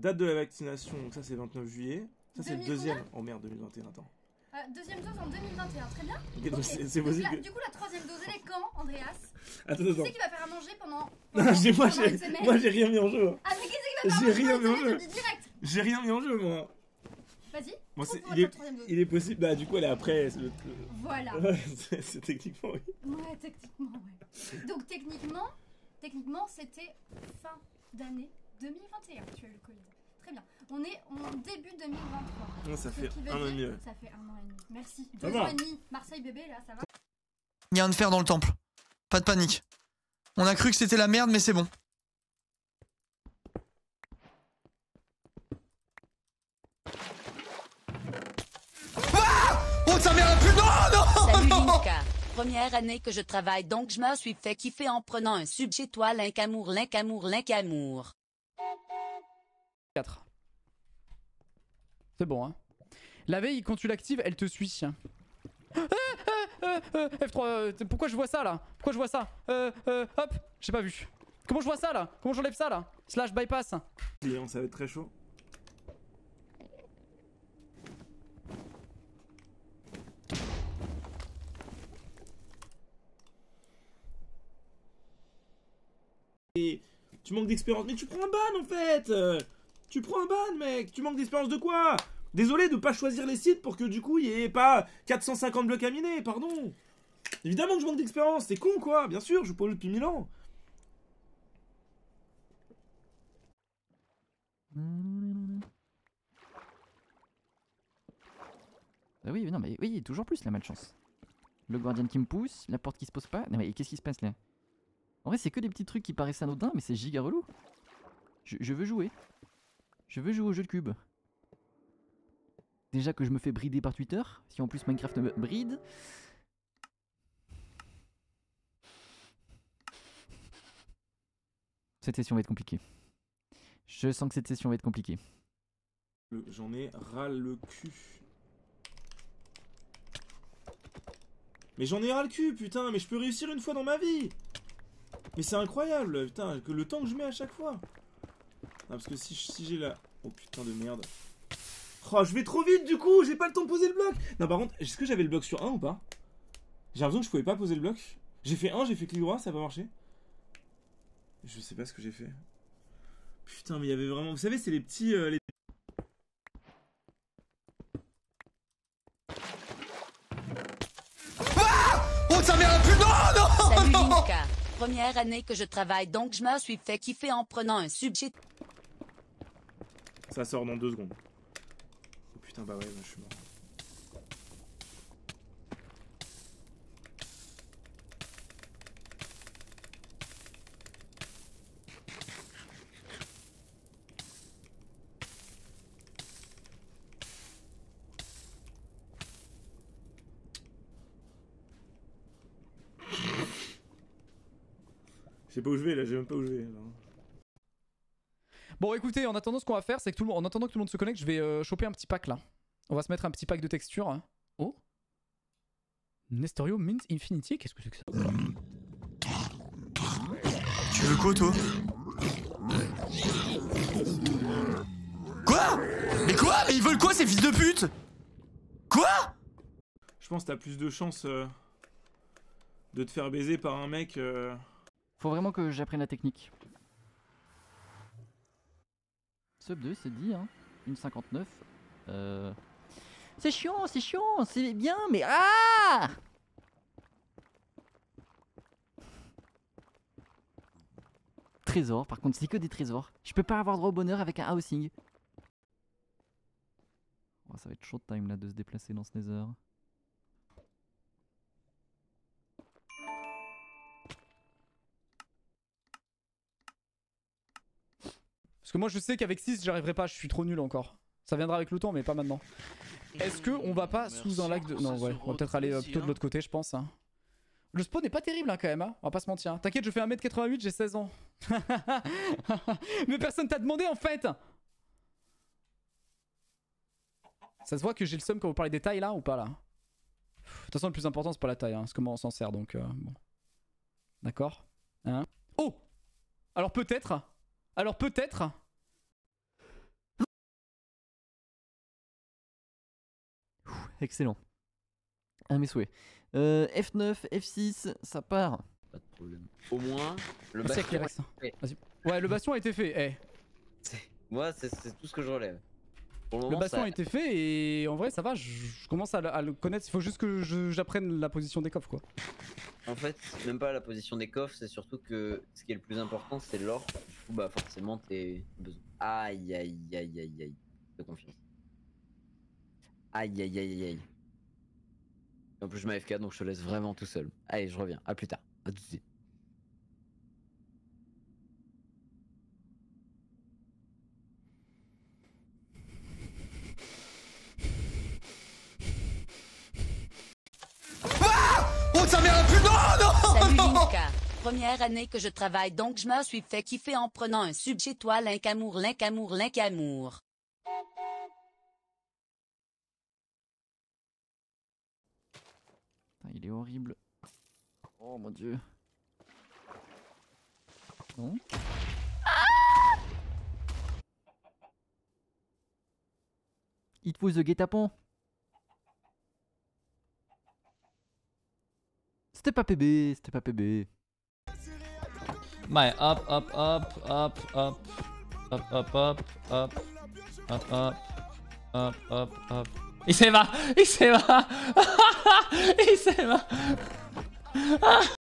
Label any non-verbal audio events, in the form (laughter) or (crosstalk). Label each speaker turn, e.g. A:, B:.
A: Date de la vaccination, donc ça c'est 29 juillet. Ça c'est le
B: 2000
A: deuxième. Oh merde, 2021, attends.
B: Euh, deuxième dose en 2021, très bien.
A: C'est possible que.
B: Du coup, la troisième dose, elle est quand, Andreas?
A: Attends,
B: Qui
A: attends.
B: c'est qui va faire à manger pendant. (laughs)
A: Non,
B: pendant-
A: j'ai- moi j'ai moi, j'ai rien mis en jeu.
B: Ah, mais qui c'est qui va faire
A: J'ai rien mis en jeu. J'ai rien mis en jeu, moi.
B: Vas-y.
A: Il, est, il possible. Bah, du coup, elle est après. le-
B: Voilà. (laughs)
A: C'est techniquement. oui.
B: Ouais, techniquement, ouais. Donc, techniquement, techniquement, c'était fin d'année 2021 que tu as le Covid. Très bien. On est en début 2023.
A: Non, ça fait un an et demi. ouais.
B: Ça fait un an et demi. Merci.
A: Ça
B: Deux
A: va.
B: ans et demi. Marseille bébé, là, ça va?
C: Il y a un de fer dans le temple. Pas de panique. On a cru que c'était la merde, mais c'est bon. Ah oh, ça mère la plus. Non, non
D: Salut Linka. Première année que je travaille, donc je me suis fait kiffer en prenant un sub chez toi, Linkamour, Linkamour, Linkamour.
E: 4. C'est bon, hein. La veille, quand tu l'actives, elle te suit. Ah, ah, ah, ah, F3, euh, pourquoi je vois ça là? Pourquoi je vois ça? Euh, euh, Hop, j'ai pas vu. Comment je vois ça là? Comment j'enlève ça là? Slash bypass.
A: Client, ça va être très chaud. Et tu manques d'expérience. Mais tu prends un ban en fait Tu prends un ban, mec Tu manques d'expérience de quoi? Désolé de pas choisir les sites pour que du coup il y ait pas 450 blocs à miner, pardon Évidemment que je manque d'expérience, c'est con quoi Bien sûr, je pollue depuis 1000 ans
F: Bah oui, non, mais oui, toujours plus la malchance. Le gardien qui me pousse, la porte qui se pose pas. Non, mais qu'est-ce qui se passe là? En vrai, c'est que des petits trucs qui paraissent anodins, mais c'est giga relou. Je veux jouer. Je veux jouer au jeu de cube. Déjà que je me fais brider par Twitter, si en plus Minecraft me bride. Cette session va être compliquée. Je sens que cette session va être compliquée.
A: J'en ai ras le cul. Mais j'en ai ras le cul, putain, mais je peux réussir une fois dans ma vie. Mais c'est incroyable, putain, que le temps que je mets à chaque fois. Non, parce que si, si j'ai la... Oh putain de merde. Oh, je vais trop vite du coup, j'ai pas le temps de poser le bloc. Non, par contre, est-ce que j'avais le bloc sur 1 ou pas? J'ai l'impression que je pouvais pas poser le bloc. J'ai fait 1, j'ai fait clic droit, ça a pas marché. Je sais pas ce que j'ai fait. Putain, mais il y avait vraiment... Vous savez, c'est les petits... euh, les
C: Oh, ça la plus. Non, non
D: Salut Linka. Première année que je travaille, donc je me suis fait kiffer en prenant un sub chez
A: Ça sort dans deux secondes. Oh putain, bah ouais, je suis mort. Je sais pas où je vais là, j'ai même pas où je vais. là.
E: Bon, écoutez, en attendant, ce qu'on va faire, c'est que tout le monde, en attendant que tout le monde se connecte, je vais euh, choper un petit pack là. On va se mettre un petit pack de texture. hein. Oh Nestorio Mint Infinity, qu'est-ce que c'est que ça?
C: Tu veux quoi, toi? Quoi? Mais quoi? Mais ils veulent quoi, ces fils de pute? Quoi?
A: Je pense que t'as plus de chances euh, de te faire baiser par un mec. euh,
F: Faut vraiment que j'apprenne la technique. Sub 2, c'est dit, hein. Une 59. Euh... C'est chiant, c'est chiant, c'est bien, mais ah Trésor, par contre, c'est que des trésors. Je peux pas avoir droit au bonheur avec un housing. Oh, ça va être short time là de se déplacer dans ce nether.
E: Parce que moi, je sais qu'avec 6, j'arriverai pas, je suis trop nul encore. Ça viendra avec le temps, mais pas maintenant. Est-ce que on va pas sous un lac de. Non, ouais, on va peut-être aller euh, plutôt de l'autre côté, je pense. hein. Le spawn est pas terrible hein, quand même, hein. on va pas se mentir. T'inquiète, je fais 1m88, j'ai 16 ans. (laughs) mais personne t'a demandé en fait Ça se voit que j'ai le seum quand vous parlez des tailles là ou pas là? De toute façon, le plus important, c'est pas la taille, hein, c'est comment on s'en sert donc. euh, bon. D'accord? Hein? Oh Alors peut-être Alors peut-être
F: excellent. À mes souhaits. Euh, F9, F6, ça part.
G: Pas de problème. Au moins, le
E: Merci
G: bastion. Fait.
E: Vas-y. Ouais, le bastion a été fait. Eh,
G: Moi, c'est tout ce que je relève. Pour le
E: bastion
G: ça...
E: a été fait et en vrai, ça va. Je, je commence à, le- à le connaître. Il faut juste que j'apprenne la position des coffres, quoi.
G: En fait, même pas la position des coffres, c'est surtout que ce qui est le plus important, c'est l'or. Du coup, bah forcément, t'es besoin. Aïe, aïe, aïe, aïe, aïe. De confiance. Aïe, aïe, aïe, aïe, aïe. En plus, je m'AFK, donc je te laisse vraiment tout seul. Allez, je reviens. À plus tard. À tout de suite.
C: Oh, ça mère plus Non, non
D: Salut (laughs) Linka. Première année que je travaille donc je me suis fait kiffer en prenant un sub chez toi Linkamour Linkamour Linkamour.
F: Il est horrible. Oh mon dieu. Non It was the guet-apens. C'était pas PB, c'était pas PB.
H: Hop, hop, hop, hop, hop, hop, hop, hop, hop, hop, hop, hop, hop, hop. Il s'en va, il s'en va, (laughs) 一戦は。